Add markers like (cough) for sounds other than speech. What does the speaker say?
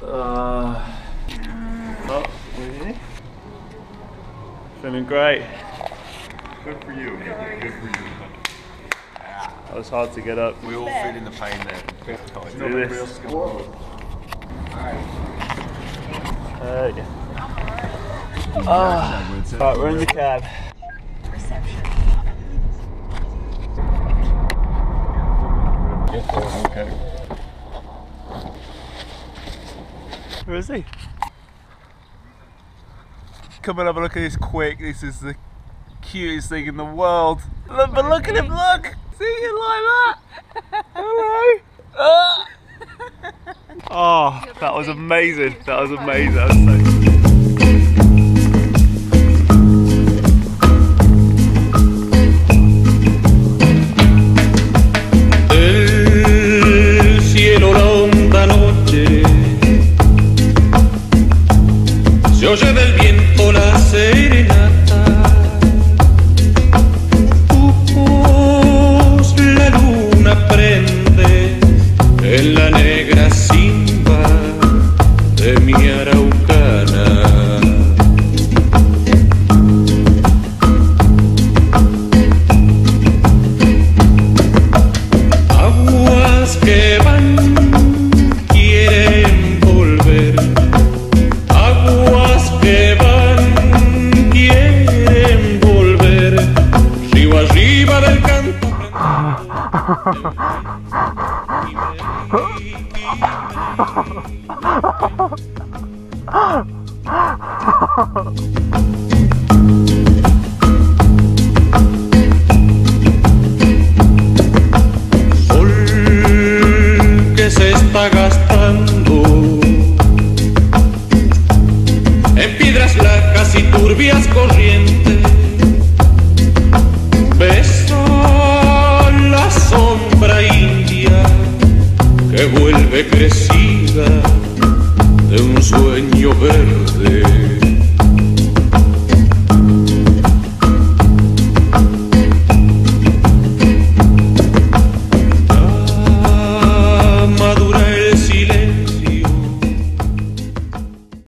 Uh, oh, Feeling great. Good for you. Good for you. That was hard to get up. We all feel in the pain there. do this. Hey. Ah, right, we're in the cab. Where is he? Come and have a look at this quick. This is the cutest thing in the world. Look, but look at him, look! See it like that! Hello! Ah. (laughs) Oh, that was amazing. That was amazing. That was so se oye del viento la serenata. Tu voz la luna prende en la negra simba de mi araucana. Sol que se está gastando en piedras lacas y turbias corrientes. Beso vuelve crecida de un sueño verde.